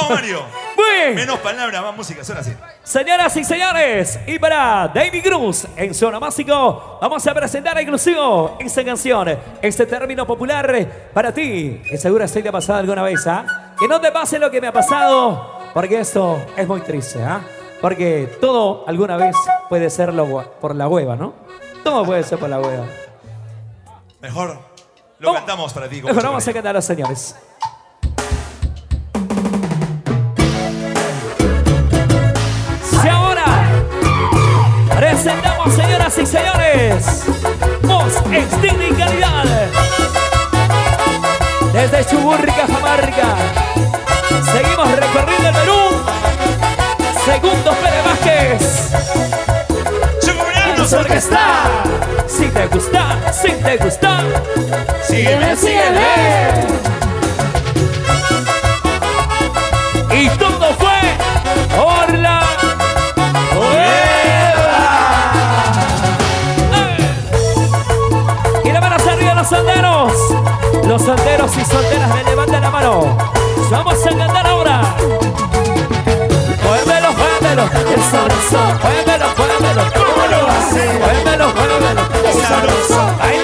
Mario. Muy Menos palabras, más música, suena así. Señoras y señores, y para David Cruz en Zona Másico, vamos a presentar inclusivo esta canción, este término popular para ti, que seguro se te ha pasado alguna vez, ¿ah? Que no te pase lo que me ha pasado, porque esto es muy triste, ¿ah? Porque todo alguna vez puede ser por la hueva, ¿no? Todo puede ser por la hueva. Mejor lo Oh. cantamos para ti. Mejor vamos a cantar a los señores. Señoras y señores, voz extinta y calidad. Desde Chuburri, Cajamarca, seguimos recorriendo el Perú. Segundo Pérez Vázquez. ¡Chucureanos Su orquesta. Si te gusta, si te gusta, Sígueme, sígueme. Los solteros. Los solteros y solteras me levantan la mano. Vamos a cantar ahora. Muévelo, muévelo, es sabroso. Muévelo, muévelo. ¿Cómo lo hace? Muévelo, muévelo, es sabroso.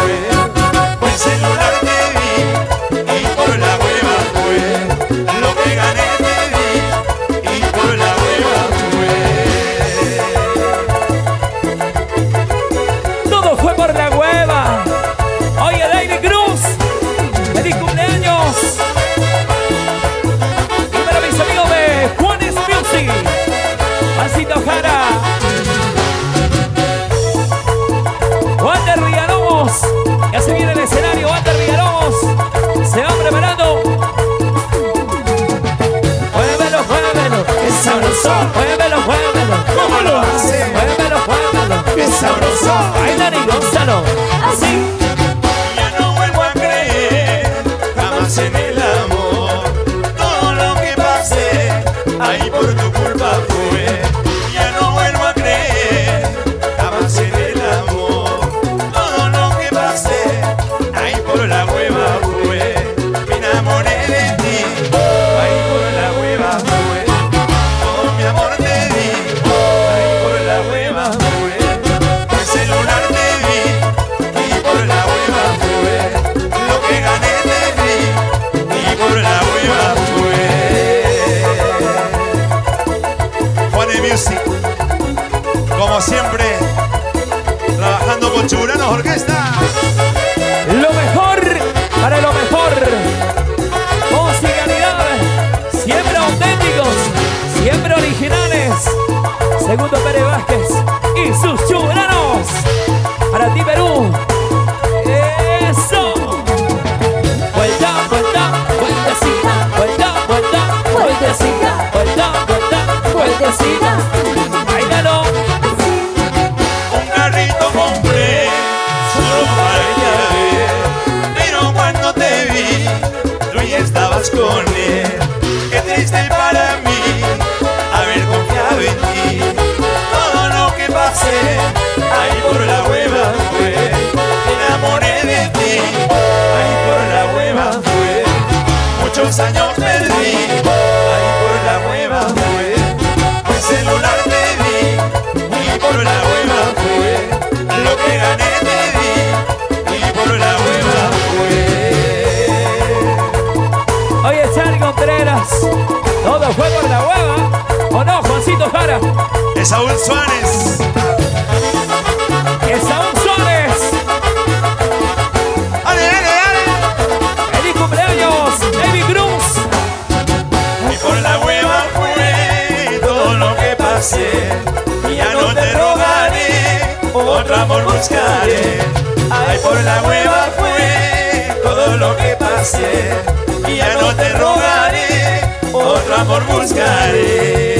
Hueva sabroso! Bailan y gózalo. Así. Ya no vuelvo a creer jamás en el amor. Todo lo que pasé, ahí por tu culpa fue. Music, como siempre, trabajando con Churanos Orquesta. Lo mejor para lo mejor. Musicalidad. Siempre auténticos. Siempre originales. Segundo Pérez Vázquez y sus churanos. Para ti, Perú. Muchos años perdí, ahí por la hueva fue. El celular te di, y por la hueva fue. Lo que gané te di, y por la hueva fue. Oye, Charlie Contreras, todo fue por la hueva. ¿O no, Juancito Jara? Es Saúl Suárez. Que la hueva fue todo lo que pasé. Y ya no te rogaré, otro amor buscaré.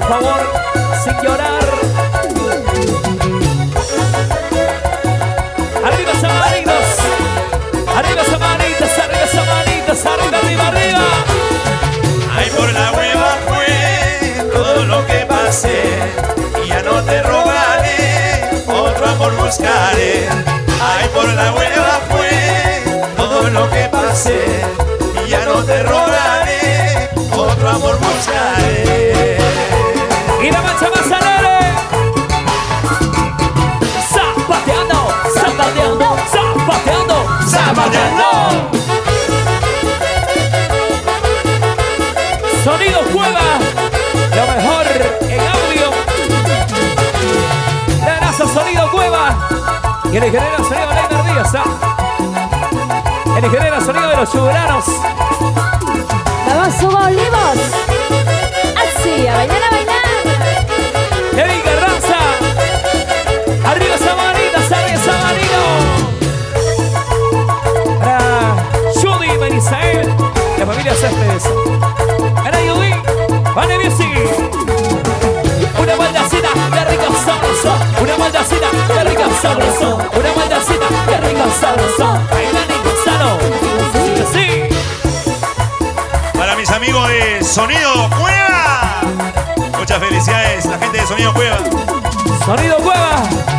Por favor. Sin llorar. Arriba Samanitos. Arriba Samanitos. Arriba Samanitos. Arriba, arriba, arriba. Ay, por la hueva fue todo lo que pasé. Y ya no te rogaré, otro amor buscaré. Ay, por la hueva fue todo lo que pasé. Y ya no te rogaré, otro amor buscaré. Sonido Cueva, lo mejor en audio. Granazo Sonido Cueva. Y el ingeniero sonido Leiner Díaz. El ingeniero sonido de los chuberanos. Vamos, Céspedes. Vane Music. Una maldacita de rico sabroso. Una maldacita de rico sabroso. Una maldacita de rico sabroso. Ahí va Nico Sano. Sí, Para mis amigos de Sonido Cueva. Muchas felicidades, la gente de Sonido Cueva. Sonido Cueva.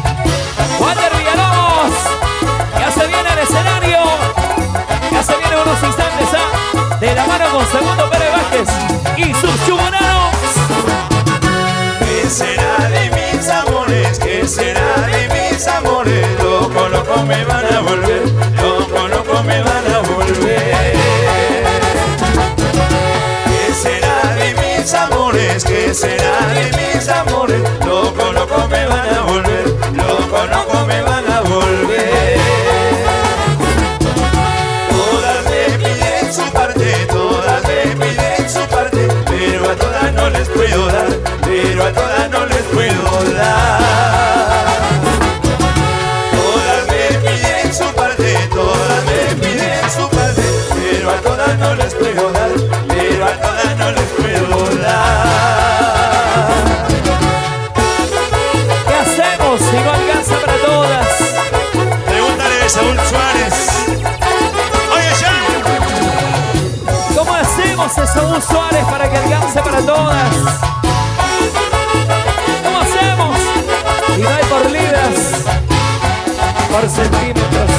Me van a volver. Loco, loco me van a volver. ¿Qué será de mis amores? ¿Qué será de mis si no alcanza para todas? Pregúntale a Saúl Suárez. Oye, ya. ¿Cómo hacemos eso, Suárez, para que alcance para todas? ¿Cómo hacemos? Y no hay por libras, por centímetros.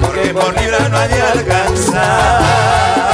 Porque por libra no hay de.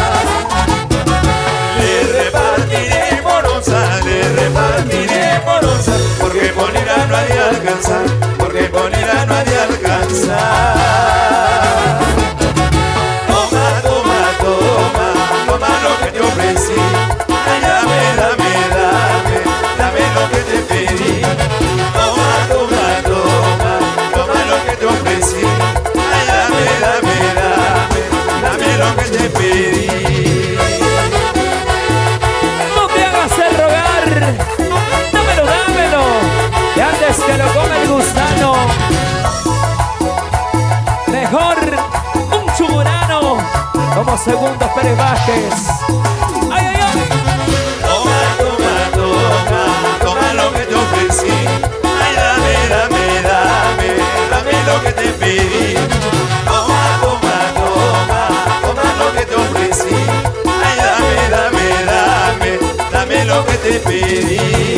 Como segundo Pérez Vázquez. ¡Ay, ay, ay! Toma, toma, toma, toma lo que te ofrecí. Ay, dame, dame, dame, dame lo que te pedí. Toma, toma, toma, toma lo que te ofrecí. Ay, dame, dame, dame, dame lo que te pedí.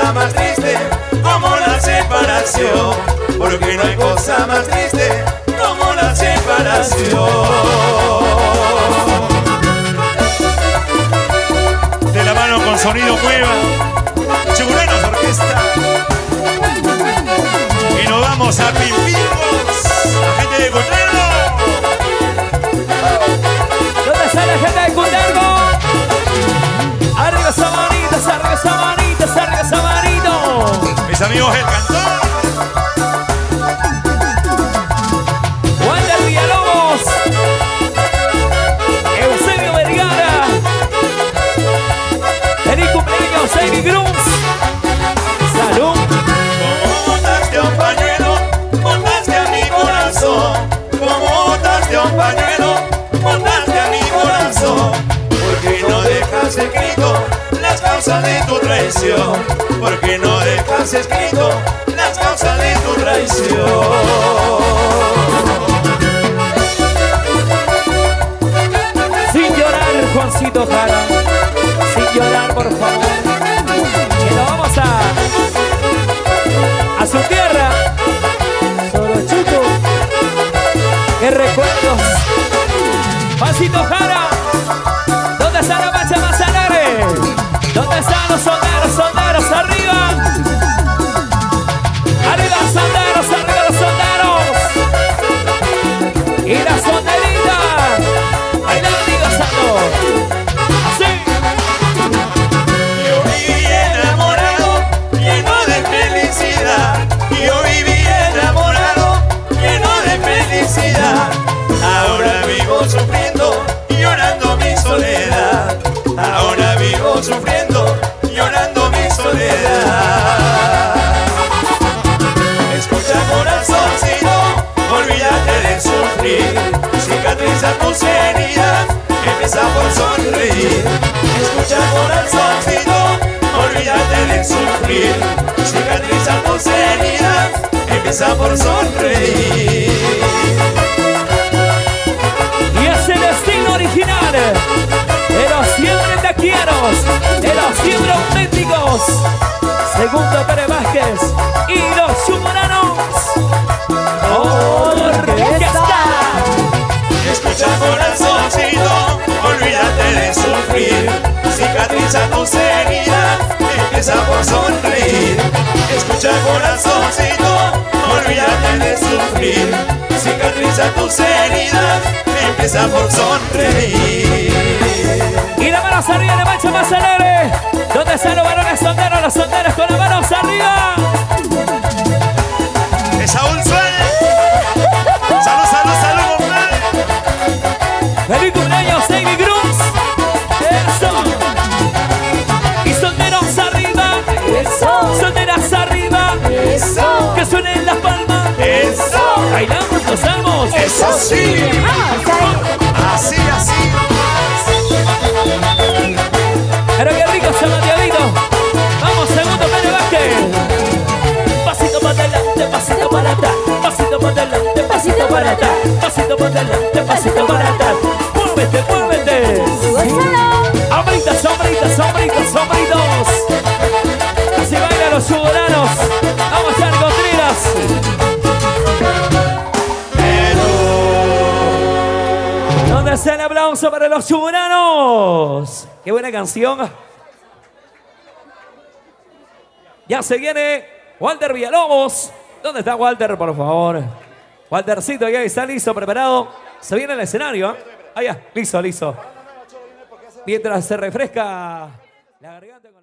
Cosa más triste como la separación. Porque no hay cosa más triste como la separación. De la mano con sonido cueva, Chuguranos Orquesta. Y nos vamos a Pimpicos, la gente de Cotrero. ¿Dónde está la gente de Cundergo? Mis amigos el cantor. Wander Villalobos. Eusebio Vergara. Feliz cumpleaños, Amy Grooms. Salud. Como botas de un pañuelo, montaste a mi corazón. Como botas de un pañuelo, montaste a mi corazón. Porque no dejas escrito las causas de tu traición. Porque no dejas escrito las causas de tu traición. Sin llorar, Juancito Jara. Sin llorar, por favor. Que nos vamos a. a su tierra. Solo Chuco. Qué recuerdos. Juancito Jara. Empieza por sonreír. Y es el destino original de los siempre taquieros, de los siempre auténticos. Segundo Pérez Vázquez y los chumuranos. Orquesta. Escucha corazoncito, olvídate de sufrir. Cicatriza tus heridas, empieza por sonreír. Escucha corazoncito, olvídate de sufrir. Cicatriza tus heridas, empieza por sonreír. Y la mano arriba de marcha más alegre. ¿Dónde están los varones solteros? Los solteros con las manos arriba. Es Saúl Suárez. Bailamos, gozamos. Eso sí. Así, así. Pero qué rico ese mateadito. Vamos, segundo Pérez Vázquez. Pasito para adelante, pasito para atrás. Pasito para adelante, pasito para atrás. Pasito para adelante, para los chuburanos? Qué buena canción. Ya se viene Walter Villalobos. ¿Dónde está Walter, por favor? Waltercito, ya está listo, preparado. Se viene al escenario. ¿eh? Ah, ya, listo, listo. Mientras se refresca la garganta con.